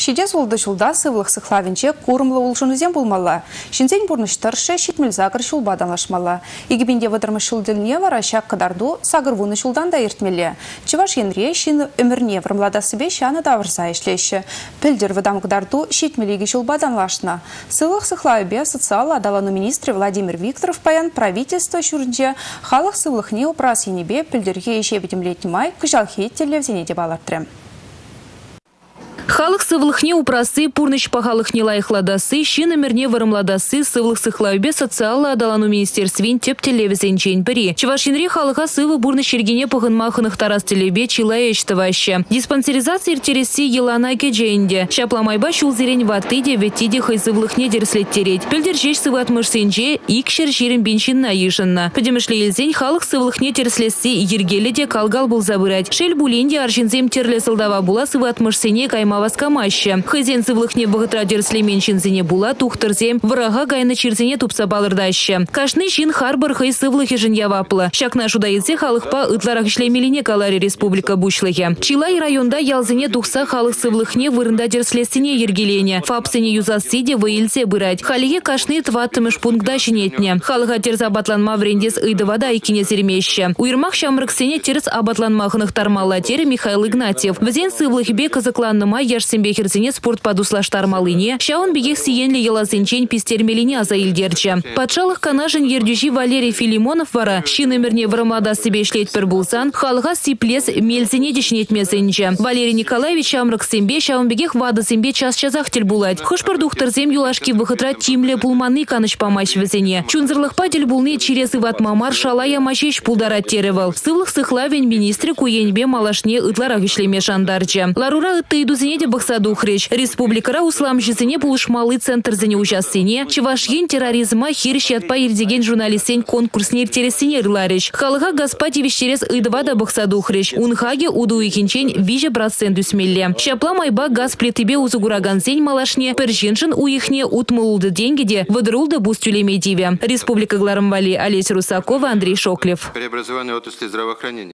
Шидес улды шулда сывлық сықлавенче курымлы улшынызен болмалла. Шинзен бурныштыршы шитміл загыр шулбадан лашмалла. Игібінде вадырмы шулділіне вара шақ қыдарду сагыр вуны шулдан да ертмелі. Чываш енре шин өмірне вырмлада себе шаны давырса ішлеші. Пілдер вадам қыдарду шитмелігі шулбадан лашна. Сывлық сықлавебе социал адалану министрі Владимир Викторов паян правительство шурынче халық сывлықне упрас енебе пілдерге ешебетімлетні май күжалхе телевзене деп алартрем. Халық сывлықне упрасы пурныш пағалықне лайықладасы, шин өмірне варымладасы сывлық сықлаубе социалы адалану министерствен теп телевизен чейн бірі. Чывашинре халыға сывы бурны шергене пығынмақынық тарас телебе ештівашы. Диспансеризация иртересі елана кеджейінде. Шапламайба шулзерен ватыде ветиде хай сывлықне дерслеттерет. Пілдер жеш сывы атмышсенже икшер жерін беншинна ешінна. Пөдемішлі елзен халық сывлықне терслесі ергелі де калгал бұл забырать. Шел буленде аршинзем терле сылдава була сывы атмышсене кайма васкамаще. Хызен сывлыхне вғытра дерслемен шинзене була тухтырзем врага гайны чирзене тупса балырдаще. Кашны шин харбар хай сывлыхе жын яваплы. Шакна шудаетсе халықпа ытларах ишлемелине калари республика бушлыхе. Чилай районда ялзене тухса халық сывлыхне вырында дерслесіне ергелене. Фапсене юзасыде выйлсе бырать. Халиге кашны тваттымыш пунктда шинетне. Халыға терз абатланма врендес ыдывада икине зермеще. Уйрмах шамрыксене терз абатланмахынық тармалла тері Михаил Игнатьев. Візен сывлыхбе казакланныма яшсембе херзене спорт падуслаштар малыне, шаун бегех сиенле елазынчен пистермелине аза илдерче. Патшалық канажын Валерий Филимонов вара, шин өмірне врамада себе шлет пір булсан, халға сиплес мелзене дешнетмесенче. Валерий Николаевич амрық сембе шаун бегех вады сембе час чазах тел булать. Хышпыр духтырзем юлашки выхытра тимле пулманы каныш памаш візене. Чунзырлық падел булны через иват мамар шалая мачеш пулдарат теревал. Сывлық сыхлавен министрі малашне ытларах ишлеме шандарче. Ларура ытты идузене де бақсаду хреш. Республикара услам жезіне пулышмалы центр зене участыне. Чевашген терроризма хирш ятпа ердеген журналистен конкурснер тересіне рыларыш. Халыға Гаспатьевич через ыдва да бақсаду хреш. Унхаге уду икенчен виже процент үсмелле. Шапла майба газ плитыбе узугураган зень малашне першеншин уихне утмылды деньги де выдрулды бустюлеме диве. Республика Гларамвали Олеся Русакова, Андрей Шоклев. Преобразование отрасли здравоохранения.